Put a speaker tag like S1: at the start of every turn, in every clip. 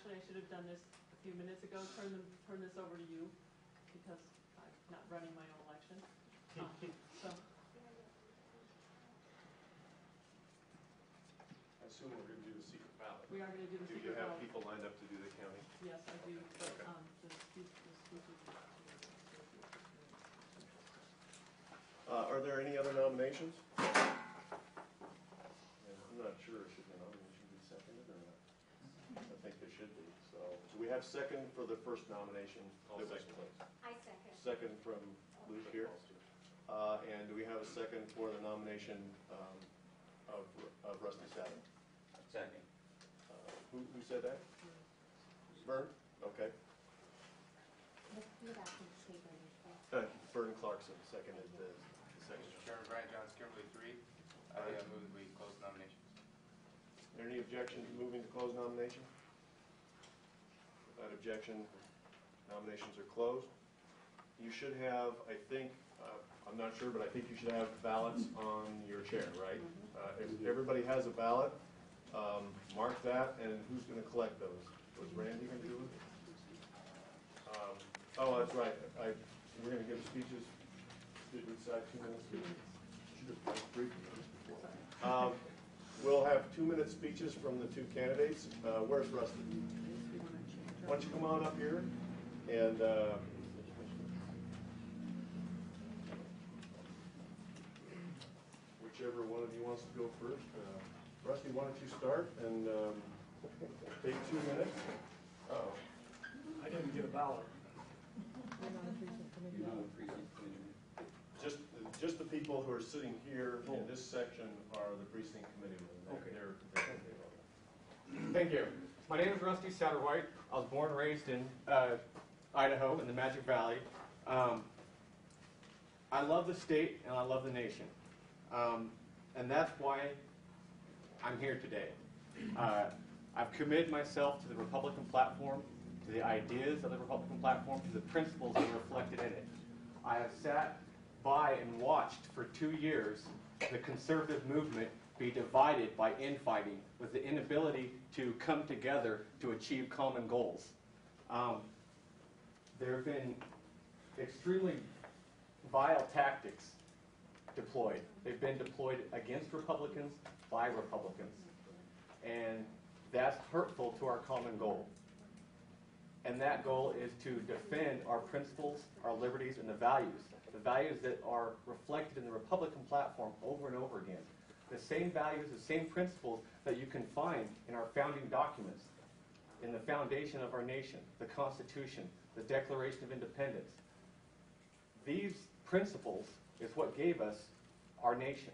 S1: actually, I should have done this a few minutes ago, turn them, turn this over to you, because I'm not running my own election. Um, So,
S2: I assume we're gonna do the secret ballot.
S1: we are gonna do the secret.
S2: Do you
S1: secret
S2: have
S1: ballot.
S2: people lined up to do the counting?
S1: Yes, I do, but,
S2: Okay.
S1: um, the speech, the speech
S3: Uh, Are there any other nominations? And I'm not sure, should the nomination be seconded or not? I think they should be, so. Do we have second for the first nomination?
S2: I'll
S3: that was
S2: second.
S3: placed?
S4: I second.
S3: Second from Luke here. Uh, And do we have a second for the nomination um, of of Rusty Satter?
S5: Second.
S3: Uh, Who who said that? Vern? Okay.
S4: Let's do that from the table.
S3: Uh, Vern Clarkson seconded the the second.
S5: Mr. Chairman, Brian Johns, Kimberly three. I uh, move that we close nominations.
S3: Any objection to moving to close nomination? Without objection, nominations are closed. You should have, I think, uh, I'm not sure, but I think you should have ballots on your chair, right? Uh, If everybody has a ballot, um, mark that, and who's going to collect those? Was Randy going to do it? Um, Oh, that's right, I, we're going to give speeches, did we decide two minutes? Should have minutes before. Um, We'll have two-minute speeches from the two candidates. Uh, Where's Rusty? Why don't you come on up here and uh, whichever one of you wants to go first. Uh, Rusty, why don't you start and um, take two minutes? Oh,
S6: I didn't get a ballot.
S3: Just, just the people who are sitting here in this section are the precinct committee. members.
S6: Okay.
S3: They're- they're-
S7: Thank you. My name is Rusty Satterwhite. I was born and raised in uh, Idaho in the Magic Valley. Um, I love the state and I love the nation. Um, and that's why I'm here today. Uh, I've committed myself to the Republican platform, to the ideas of the Republican platform, to the principles that are reflected in it. I have sat by and watched for two years the conservative movement be divided by infighting with the inability to come together to achieve common goals. Um, there have been extremely vile tactics deployed. They've been deployed against Republicans by Republicans. And that's hurtful to our common goal. And that goal is to defend our principles, our liberties, and the values. The values that are reflected in the Republican platform over and over again. The same values, the same principles that you can find in our founding documents, in the foundation of our nation, the Constitution, the Declaration of Independence. These principles is what gave us our nation.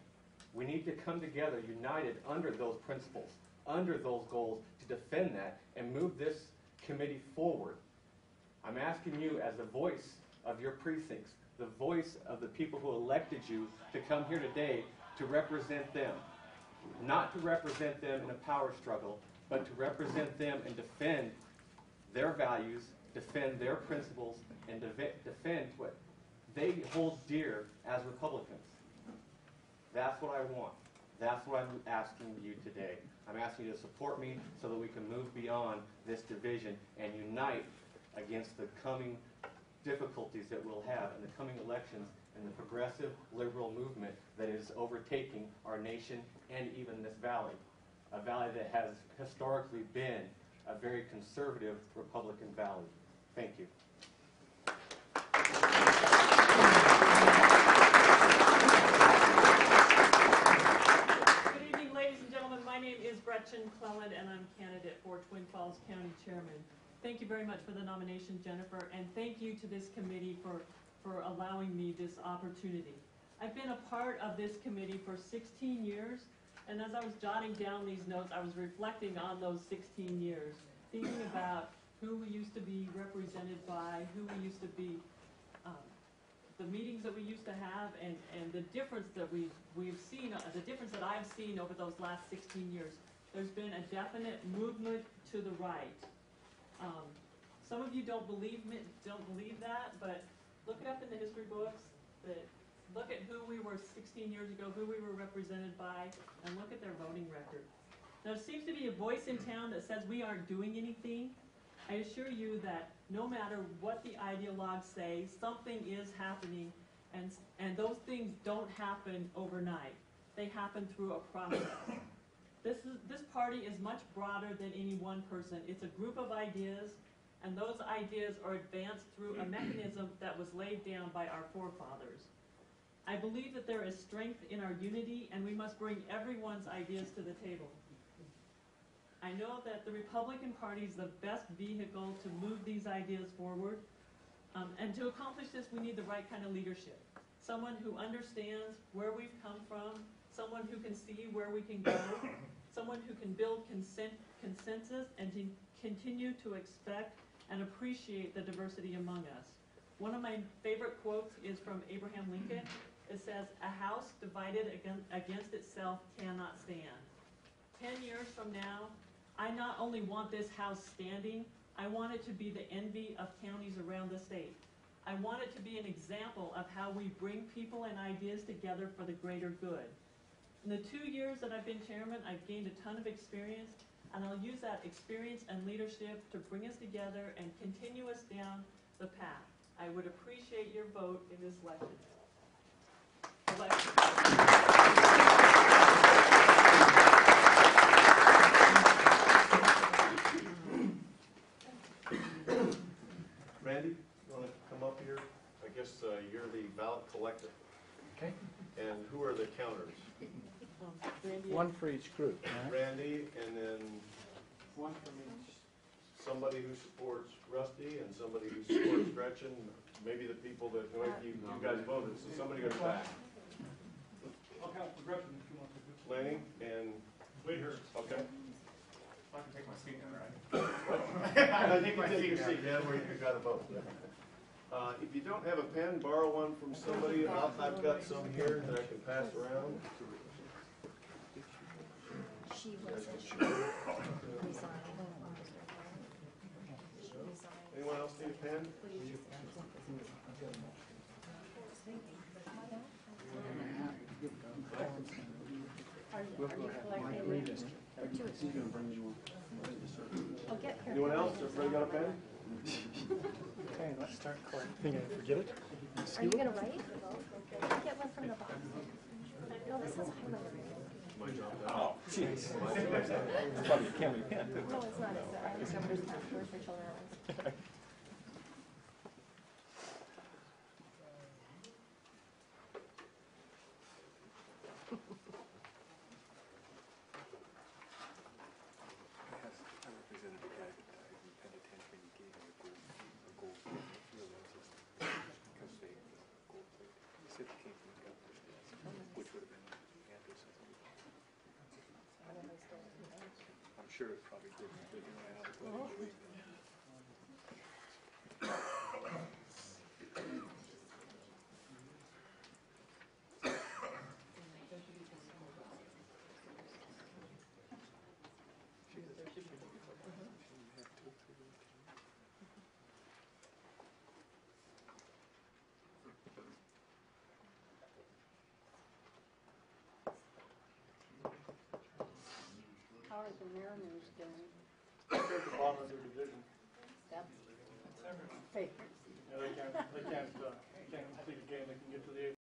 S7: We need to come together united under those principles, under those goals, to defend that and move this committee forward. I'm asking you, as the voice of your precincts, the voice of the people who elected you, to come here today to represent them. Not to represent them in a power struggle, but to represent them and defend their values, defend their principles, and deve- defend what they hold dear as Republicans. That's what I want. That's what I'm asking you today. I'm asking you to support me so that we can move beyond this division and unite against the coming difficulties that we'll have in the coming elections and the progressive liberal movement that is overtaking our nation and even this valley. A valley that has historically been a very conservative Republican valley. Thank you.
S1: Good evening, ladies and gentlemen. My name is Gretchen Clelland, and I'm candidate for Twin Falls County Chairman. Thank you very much for the nomination, Jennifer, and thank you to this committee for, for allowing me this opportunity. I've been a part of this committee for 16 years, and as I was jotting down these notes, I was reflecting on those 16 years, thinking about who we used to be represented by, who we used to be um, the meetings that we used to have and, and the difference that we've, we've seen, uh, the difference that I've seen over those last 16 years. There's been a definite movement to the right. Um, some of you don't believe me, don't believe that, but look it up in the history books. That look at who we were 16 years ago, who we were represented by, and look at their voting record. There seems to be a voice in town that says we aren't doing anything. I assure you that no matter what the ideologues say, something is happening, and, and those things don't happen overnight. They happen through a process. This is, this party is much broader than any one person. It's a group of ideas, and those ideas are advanced through a mechanism that was laid down by our forefathers. I believe that there is strength in our unity, and we must bring everyone's ideas to the table. I know that the Republican Party is the best vehicle to move these ideas forward. Um, and to accomplish this, we need the right kind of leadership. Someone who understands where we've come from, someone who can see where we can go, someone who can build consent, consensus and to continue to expect and appreciate the diversity among us. One of my favorite quotes is from Abraham Lincoln. It says, "A house divided against, itself cannot stand." Ten years from now, I not only want this house standing, I want it to be the envy of counties around the state. I want it to be an example of how we bring people and ideas together for the greater good. In the two years that I've been chairman, I've gained a ton of experience, and I'll use that experience and leadership to bring us together and continue us down the path. I would appreciate your vote in this election. Election.
S3: Randy, you want to come up here? I guess uh, you're the ballot collector.
S6: Okay.
S3: And who are the counters?
S1: Randy,
S8: One for each group, all right?
S3: Randy, and then
S6: One from each.
S3: somebody who supports Rusty and somebody who supports Gretchen, maybe the people that, no, you, you guys voted, so somebody goes back.
S6: I'll count for Gretchen if you want to.
S3: Lanning and,
S6: Wait here.
S3: okay.
S5: I can take my seat now, right?
S3: I think you take your seat, Dan, where you got a vote. Uh, if you don't have a pen, borrow one from somebody, I'll- I've got some here that I can pass around.
S4: She wasn't
S3: can share.
S4: resigned.
S3: Anyone else need a pen?
S4: Are you, are you collecting? Or two of you? I'll get here.
S3: Anyone else? Everybody got a pen?
S8: Okay, let's start collecting. Forget it?
S4: Are you gonna write? Get one from the box. No, this is highlighter.
S3: My job now.
S8: Jeez. It's probably a county pen.
S4: No, it's not, it's uh, a, governor's pen, Where's for children.
S9: I represented a guy that died in the penitentiary and gave him a gold, a gold plate. He realizes because they, the gold plate, he said it came from the governor's desk, which would have been Andrus. I'm sure it probably didn't, but you know, I don't uh-huh. believe
S4: How are the Mariners doing?
S6: They're at the bottom of their division.
S4: That's,
S6: everyone. they can't, they can't, uh, can't complete a game, they can get to the eighth